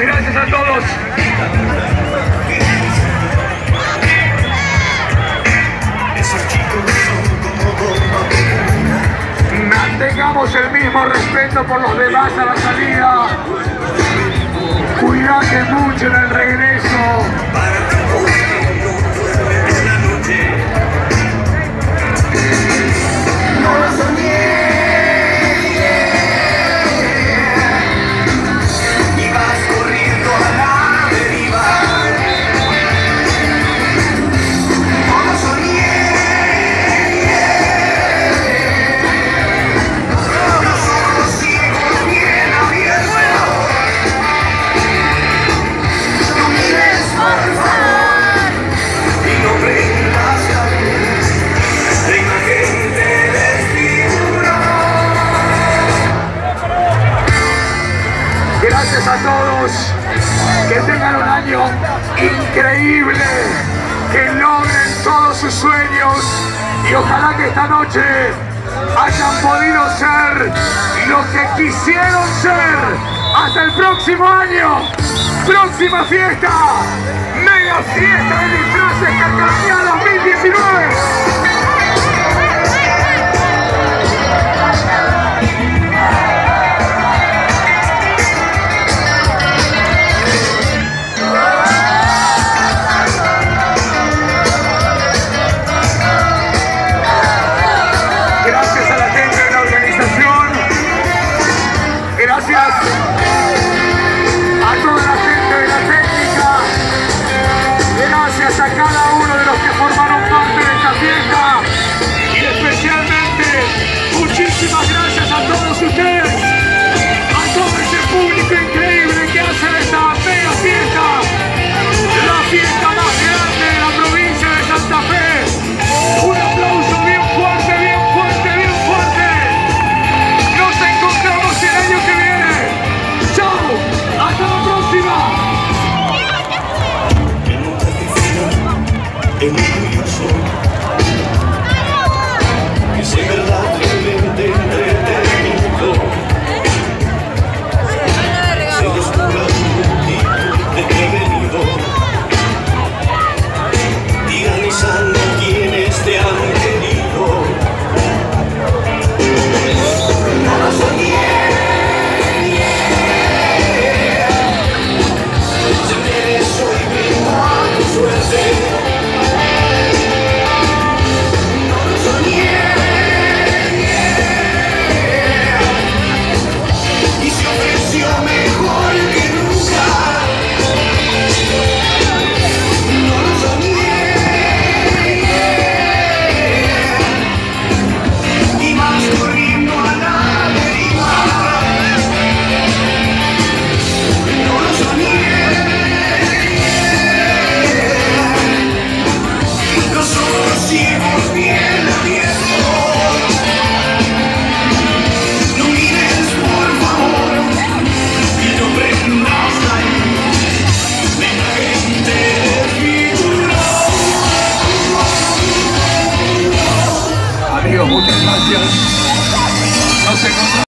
Gracias a todos. Mantengamos el mismo respeto por los demás a la salida. Cuídate mucho en el regreso. Gracias a todos. Que tengan un año increíble. Que logren todos sus sueños. Y ojalá que esta noche hayan podido ser lo que quisieron ser. Hasta el próximo año. Próxima fiesta. Mega fiesta de disfraces Hello.